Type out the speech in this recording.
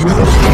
Whoa.